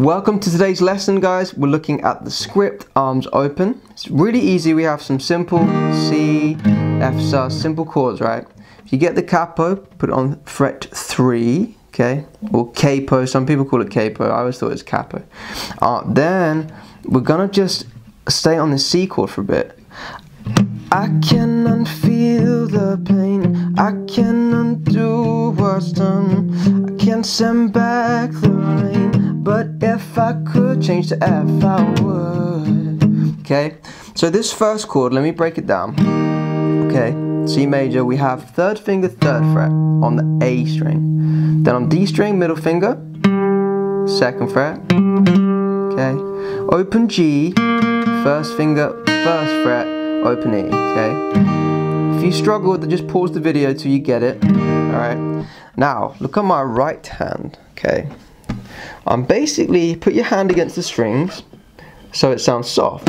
Welcome to today's lesson guys. We're looking at the script arms open. It's really easy. We have some simple C, F sus, simple chords, right? If you get the capo, put it on fret 3, okay? Or capo, some people call it capo. I always thought it was capo. Uh, then we're gonna just stay on the C chord for a bit. I can unfeel the pain, I can undo what's done, I can't send back the rain, but if I could change the F, I would. Okay, so this first chord, let me break it down. Okay, C major, we have third finger, third fret on the A string. Then on D string, middle finger, second fret. Okay, open G, first finger, first fret open it, okay? If you struggle, with it, just pause the video till you get it, alright? Now, look at my right hand, okay? I'm basically, put your hand against the strings so it sounds soft.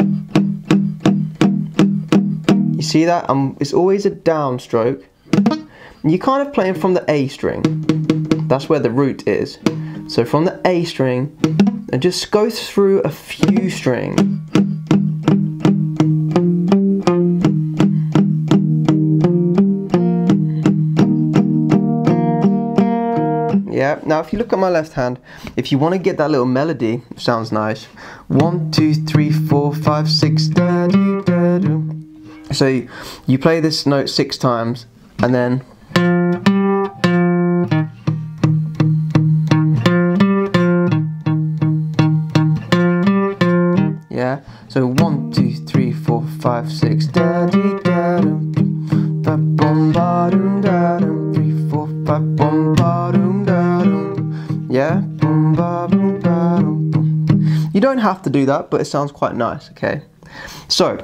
You see that? Um, it's always a downstroke. You're kind of playing from the A string. That's where the root is. So from the A string, and just go through a few strings. Now if you look at my left hand, if you want to get that little melody, sounds nice. One, two, three, four, five, six, da -doo, da -doo. So you play this note six times and then have to do that, but it sounds quite nice, okay? So,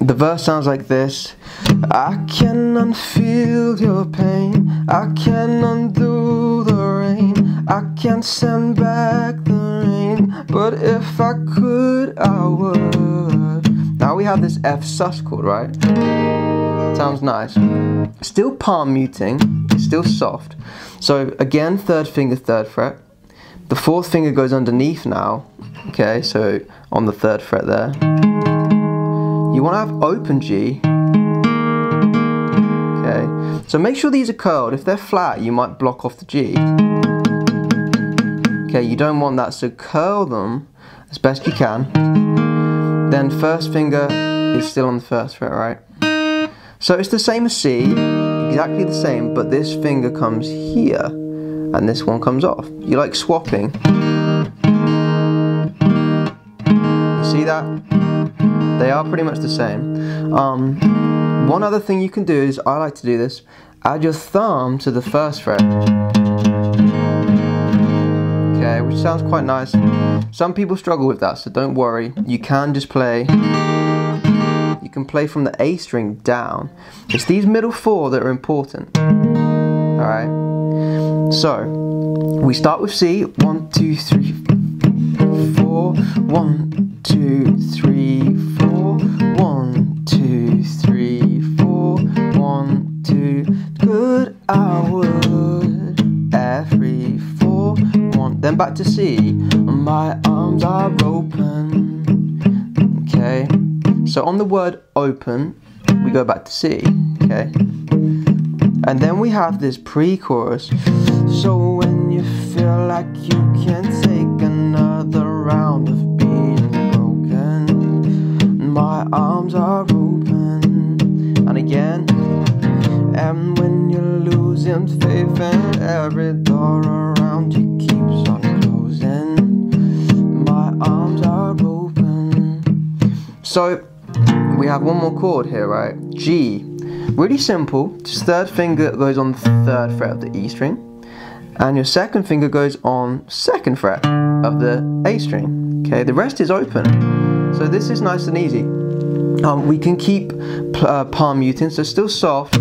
the verse sounds like this I can unfeel your pain, I can undo the rain, I can send back the rain, but if I could, I would. Now we have this F sus chord, right? Sounds nice. Still palm muting, still soft. So again, third finger, third fret. The fourth finger goes underneath now, okay, so on the third fret there. You want to have open G. Okay, so make sure these are curled. If they're flat, you might block off the G. Okay, you don't want that, so curl them as best you can. Then first finger is still on the first fret, right? So it's the same as C, exactly the same, but this finger comes here, and this one comes off. You like swapping. You see that? They are pretty much the same. Um, one other thing you can do is, I like to do this, add your thumb to the first fret. Okay, which sounds quite nice. Some people struggle with that, so don't worry. You can just play, you can play from the A string down. It's these middle four that are important. Alright, so we start with C. One, two, three, four. One, two, three, four. One, two, three, four. One, two. Good, I would. Every four. One. Then back to C. My arms are open. Okay. So on the word open, we go back to C. Okay. And then we have this pre-chorus. So when you feel like you can't take another round of being broken, my arms are open. And again, and when you're losing faith and every door around you keeps on closing, my arms are open. So we have one more chord here, right? G. Really simple, just third finger goes on third fret of the E string, and your second finger goes on second fret of the A string. Okay, the rest is open. So this is nice and easy. Um, we can keep uh, palm muting, so still soft.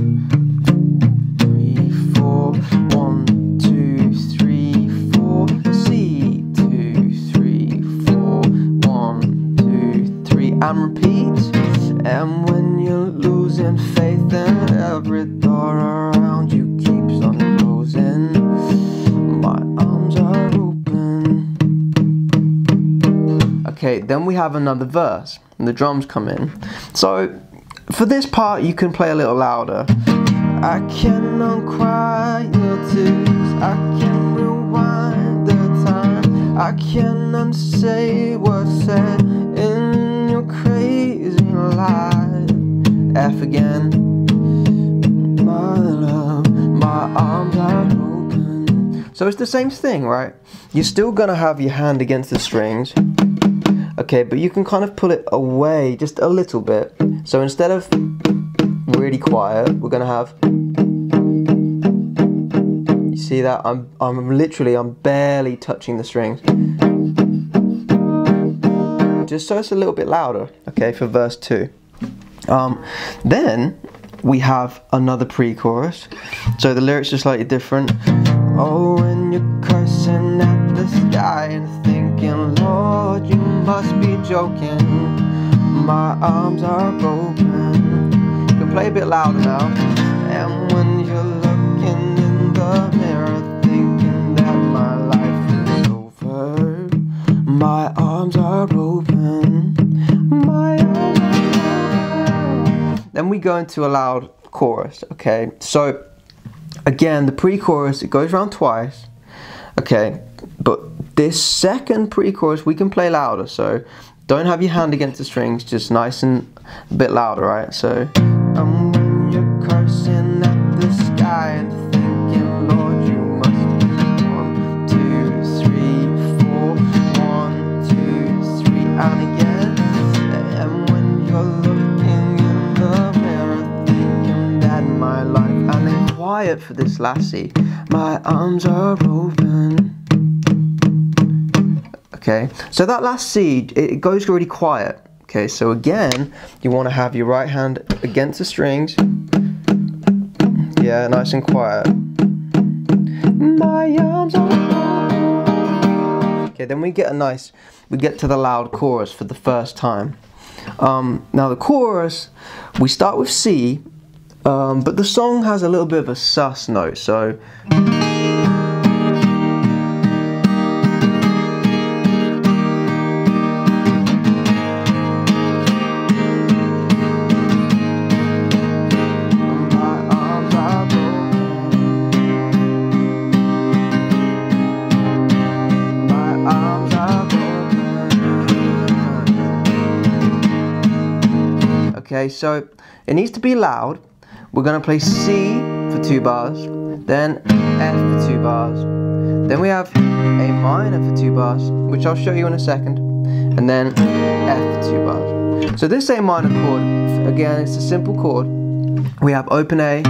Okay, then we have another verse, and the drums come in. So for this part, you can play a little louder. I can unquiet your tears. I can rewind the time. I can unsay what's said So it's the same thing, right? You're still gonna have your hand against the strings. Okay, but you can kind of pull it away just a little bit. So instead of really quiet, we're gonna have you see that? I'm I'm literally I'm barely touching the strings. Just so it's a little bit louder, okay, for verse two. Um, then we have another pre-chorus. So the lyrics are slightly different. Oh, when you're cursing at the sky and thinking, Lord, you must be joking. My arms are broken. You can play a bit louder now. And when you're looking in the mirror, thinking that my life is over, my arms are open. My arms are open. Then we go into a loud chorus. Okay, so again, the pre-chorus it goes around twice. Okay, but this second pre-chorus we can play louder. So don't have your hand against the strings, just nice and a bit louder, right? So. And for this lassie, my arms are open. Okay, so that last C, it goes really quiet. Okay, so again, you want to have your right hand against the strings. Yeah, nice and quiet. My arms are Okay, then we get a nice, we get to the loud chorus for the first time. Um, now the chorus, we start with C, um, but the song has a little bit of a sus note, so. Okay, so it needs to be loud. We're gonna play C for two bars, then F for two bars. Then we have A minor for two bars, which I'll show you in a second, and then F for two bars. So this A minor chord, again, it's a simple chord. We have open A,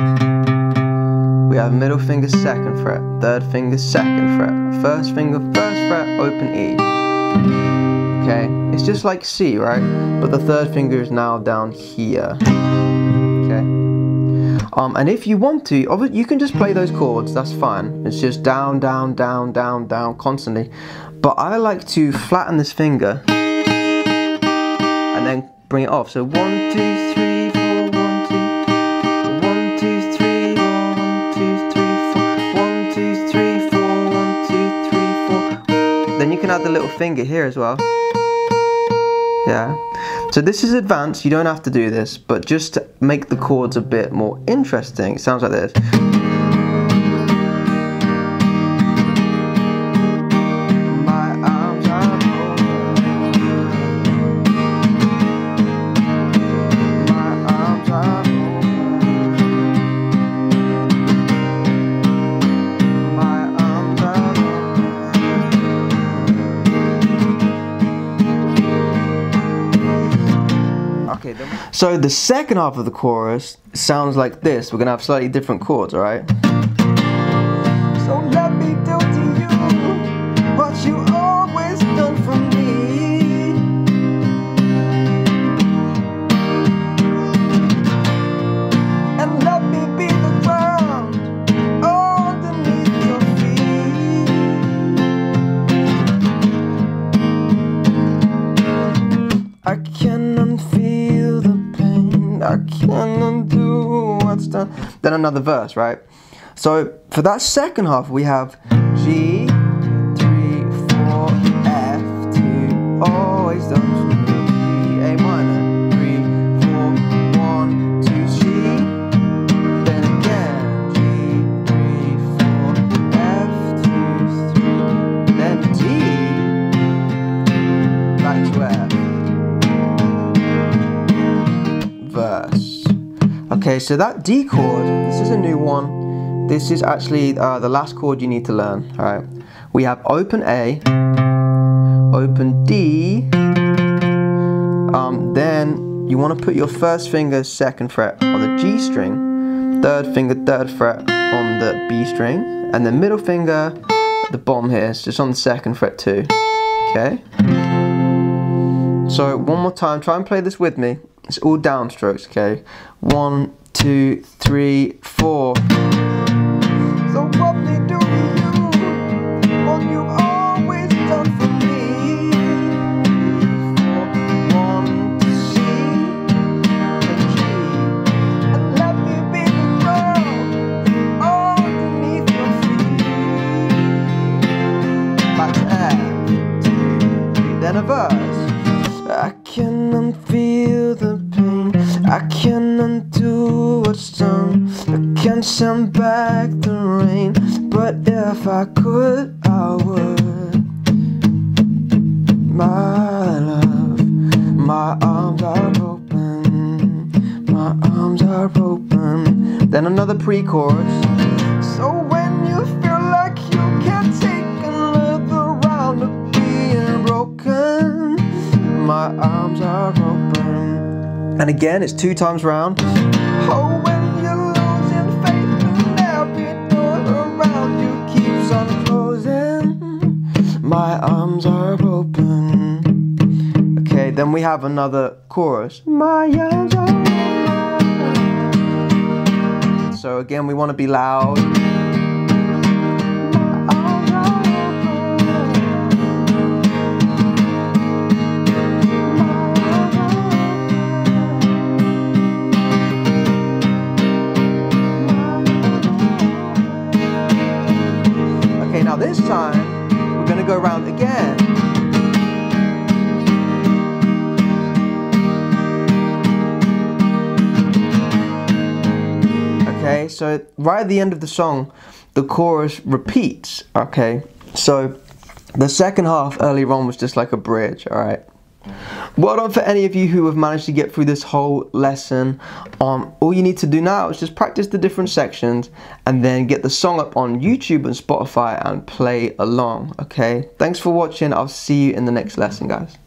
we have middle finger second fret, third finger second fret, first finger first fret, open E. Okay, it's just like C, right? But the third finger is now down here. Um, and if you want to, you can just play those chords. That's fine. It's just down, down, down, down, down constantly. But I like to flatten this finger and then bring it off. So one, two, three, four, one, two, one, two, three, four, one, two, three, four, one, two, three, four, one, two, three, four. Then you can add the little finger here as well. Yeah. So this is advanced, you don't have to do this, but just to make the chords a bit more interesting, it sounds like this. So the second half of the chorus sounds like this. We're gonna have slightly different chords, alright? So undo what's done. Then another verse, right? So for that second half, we have G, three, four, F, two, always Okay, so that D chord, this is a new one. This is actually uh, the last chord you need to learn. All right, we have open A, open D, um, then you want to put your first finger second fret on the G string, third finger third fret on the B string, and the middle finger the bottom here is just on the second fret too. Okay. So one more time, try and play this with me. It's all downstrokes, okay? One, two, three, four. But if I could, I would. My love, my arms are open. My arms are open. Then another pre chorus. So when you feel like you can't take another round of being broken my arms are open. And again, it's two times round. Oh, open. Okay, then we have another chorus. My arms are open. So again, we want to be loud. So right at the end of the song, the chorus repeats. Okay, so the second half earlier on was just like a bridge, alright? Well done for any of you who have managed to get through this whole lesson. Um, all you need to do now is just practice the different sections and then get the song up on YouTube and Spotify and play along, okay? Thanks for watching. I'll see you in the next lesson, guys.